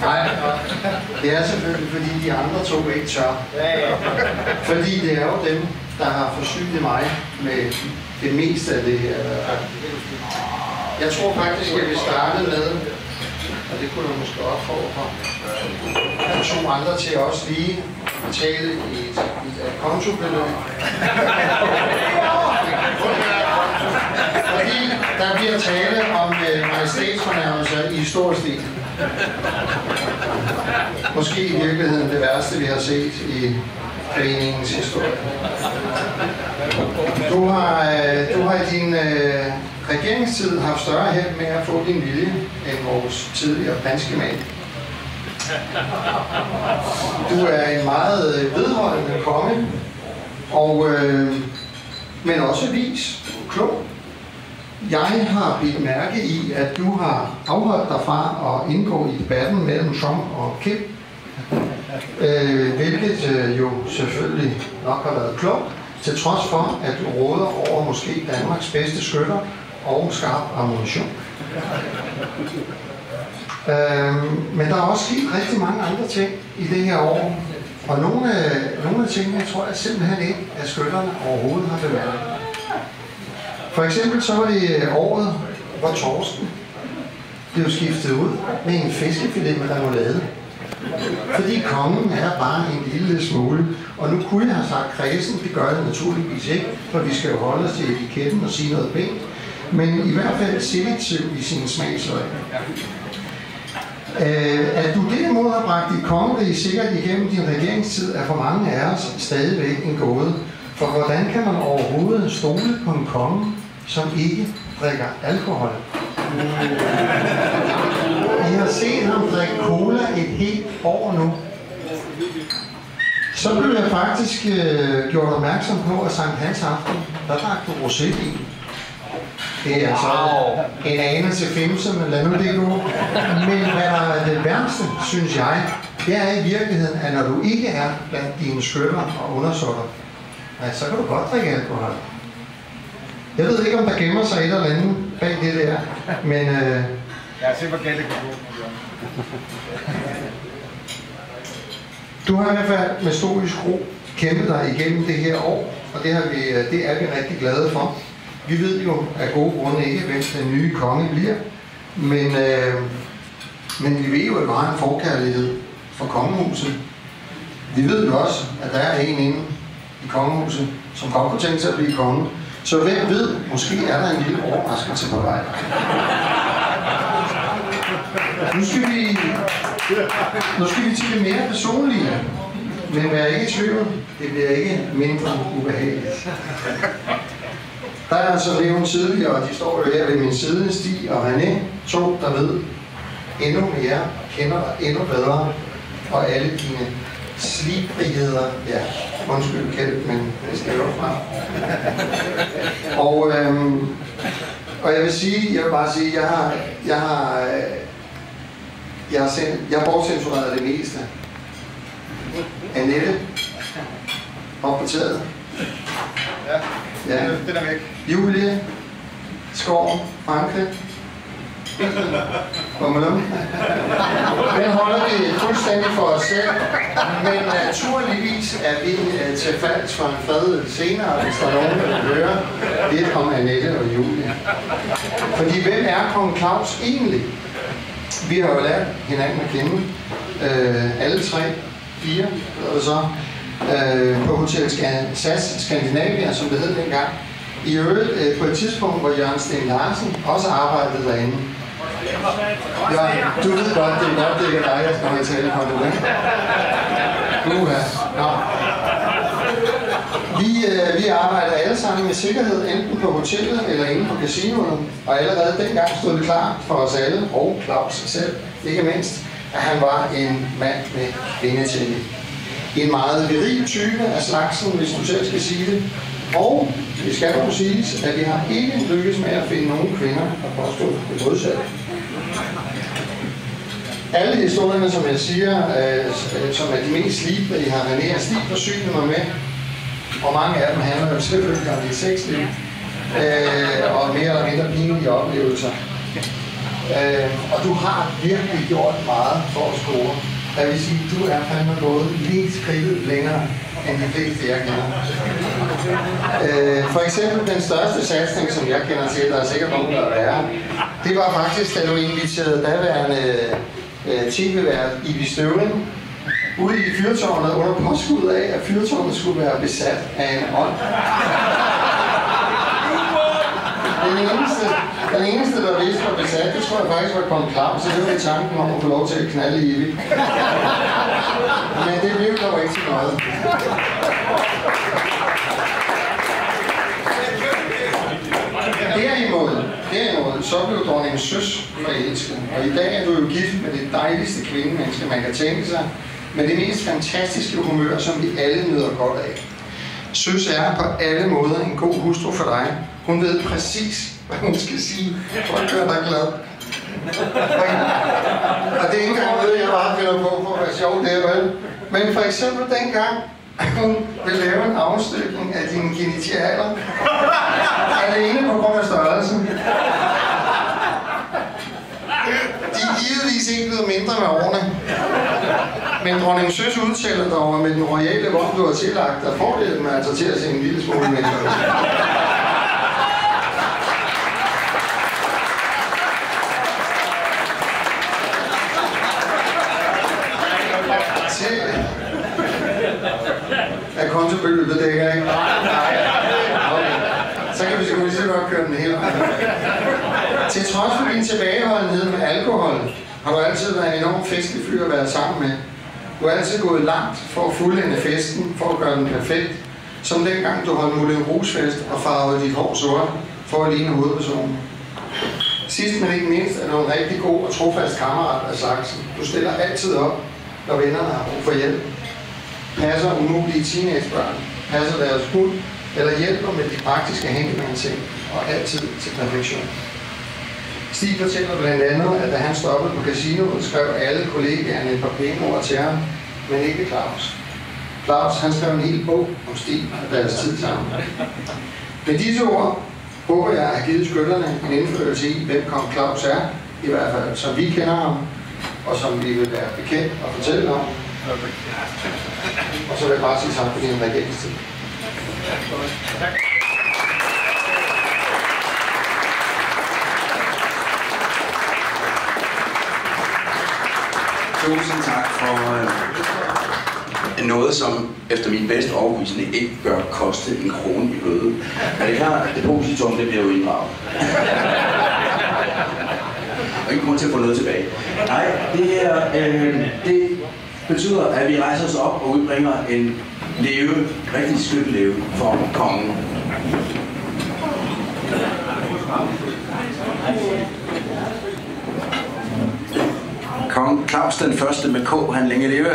Nej, det er selvfølgelig, fordi de andre to ikke tør. Ja, ja. Fordi det er jo dem, der har forsynet mig med det meste af det her. Jeg tror faktisk, at vi startede med, og det kunne jeg måske opfordre de to andre til også lige at tale i et, i et kontobeløb. Fordi der bliver tale om øh, majestætsfornærmelser i stor stil. Måske i virkeligheden det værste, vi har set i foreningens historie. Du har, øh, du har i din øh, regeringstid haft større held med at få din vilje end vores tidligere danske mand. Du er en meget øh, vedholdende konge, og, øh, men også vis, klog. Jeg har bidt mærke i, at du har afholdt dig fra at indgå i debatten mellem Trump og Kim, øh, hvilket øh, jo selvfølgelig nok har været klogt, til trods for, at du råder over måske Danmarks bedste skytter og skarp ammunition. Øhm, men der er også sket rigtig mange andre ting i det her år. Og nogle af, nogle af tingene tror jeg simpelthen ikke, at skytterne overhovedet har bemærket. For eksempel så var det øh, året, hvor torsken blev skiftet ud med en fiskefilet med remoulade. Fordi kongen er bare en lille smule. Og nu kunne jeg have sagt kredsen, det gør det naturligvis ikke, for vi skal jo holde os til etiketten og sige noget pænt. Men i hvert fald selektiv i sin smagsløg. Øh, at du derimod har bragt dit kongerige sikkert igennem din regeringstid, er for mange af os stadigvæk en gåde. For hvordan kan man overhovedet stole på en konge, som ikke drikker alkohol? I har set ham drikke cola et helt år nu. Så blev jeg faktisk øh, gjort opmærksom på, at Sankt Hans aften, der drak du rosévin. Det er altså en anelse femse, men lad nu det gå. Men hvad der er det værste, synes jeg, det er i virkeligheden, at når du ikke er blandt dine skytter og undersåtter, ja, så kan du godt drikke alkohol. Jeg ved ikke, om der gemmer sig et eller andet bag det der, men øh, Ja, se hvor galt det kan gå. du har i hvert fald med stoisk ro kæmpet dig igennem det her år, og det, har vi, øh, det er vi rigtig glade for. Vi ved jo af gode grunde ikke, hvem den nye konge bliver, men, øh, men vi ved jo, at du har en forkærlighed for kongehuset. Vi ved jo også, at der er en inde i kongehuset, som godt kunne tænke sig at blive konge. Så hvem ved, måske er der en lille overraskelse på vej. Nu skal vi, nu skal vi til det mere personlige. Men vær ikke i tvivl, det bliver ikke mindre ubehageligt. Der er altså Leon tidligere, og de står jo her ved min side, Stig og René, to, der ved endnu mere, kender dig endnu bedre, og alle dine slibrigheder, ja, undskyld Kjeld, men det skal fra. Og, øhm, og jeg vil sige, jeg vil bare sige, jeg har, jeg har, jeg har, sendt, jeg har bortcensureret det meste. Annette, op på taget. Ja, Ja. den er væk. Julie, Skov, Frankrig. Bummelum. Den holder vi fuldstændig for os selv, men naturligvis er vi øh, til falds for en fred senere, hvis der er nogen, der vil høre lidt om Annette og Julie. Fordi hvem er kong Claus egentlig? Vi har jo lært hinanden at kende, øh, alle tre, fire, og så, øh, på Hotel Scan- SAS Skandinavia, som det hed dengang. I øvrigt øh, på et tidspunkt, hvor Jørgen Sten Larsen også arbejdede derinde. Ja, du ved godt, det er godt, det ikke er dig, jeg skal holde tale for det, ikke? Uha. Nå. Vi, øh, vi arbejder alle sammen med sikkerhed, enten på hotellet eller inde på casinoet. Og allerede dengang stod det klart for os alle, og Claus selv, ikke mindst, at han var en mand med vingetillid. En meget viril type af slagsen, hvis du selv skal sige det. Og det skal jo siges, at vi har ikke lykkes med at finde nogen kvinder, der påstår det modsatte. Alle historierne, som jeg siger, øh, som er de mest slibrige, har René Stig forsynet mig med. Og mange af dem handler jo selvfølgelig om dit sexliv. Øh, og mere eller mindre pinlige oplevelser. Øh, og du har virkelig gjort meget for at score. Jeg vil sige, du er fandme gået lige skridtet længere end de fleste, jeg kender. Øh, for eksempel den største satsning, som jeg kender til, der er sikkert nogen, der er, det var faktisk, da du inviterede daværende øh, tv-vært Ibi Støvring ude i fyrtårnet under påskud af, at fyrtårnet skulle være besat af en ånd. Den eneste, den eneste, der vidste var besat, det tror jeg faktisk var Kong Claus, så det var i tanken om at få lov til at knalde i evigt. Men det blev dog ikke til noget. Derimod, derimod, så blev dronning Søs forelsket. Og i dag er du jo gift med det dejligste kvindemenneske, man kan tænke sig. Med det mest fantastiske humør, som vi alle nyder godt af. Søs er på alle måder en god hustru for dig. Hun ved præcis, hvad hun skal sige for at gøre dig glad. Og det er ikke engang noget, jeg bare finder på for at være sjov, det er vel. Men for eksempel dengang, hun vil lave en afstøbning af dine genitaler. Alene på grund af størrelsen. De er givetvis ikke blevet mindre med årene. Men dronning Søs udtaler dog, at med den royale vogn, du har tillagt, der fordelen med altså til at se en lille smule mindre. til at kontobeløbet dækker, ikke? Okay. Så kan vi så lige så godt køre den hele vejen. Til trods for din tilbageholdenhed med alkohol, har du altid været en enorm festlig fyr at være sammen med. Du har altid gået langt for at fuldende festen, for at gøre den perfekt. Som dengang du holdt Moulin Rouge-fest og farvede dit hår sort for at ligne hovedpersonen. Sidst men ikke mindst er du en rigtig god og trofast kammerat af Saxen. Du stiller altid op, når vennerne har brug for hjælp. Passer umulige teenagebørn, passer deres hund, eller hjælper med de praktiske hængemandsting, og altid til perfektion. Stig fortæller blandt andet, at da han stoppede på casinoet, skrev alle kollegaerne et par penge ord til ham, men ikke Claus. Claus, han skrev en hel bog om Stig og deres tid sammen. Med disse ord håber jeg at givet skytterne en indførelse i, hvem kong Claus er, i hvert fald som vi kender ham, og som vi vil være bekendt og fortælle om. Og så vil jeg bare sige tak for din regeringstid. Tusind tak for øh, noget, som efter min bedste overbevisning ikke bør koste en krone i bøde. Men det er klart, at depositum, det bliver jo inddraget. Og ikke grund til at få noget tilbage. Nej, det her, øh, det betyder, at vi rejser os op og udbringer en leve, rigtig skønt leve for kongen. Kong Claus den første med K, han længe leve.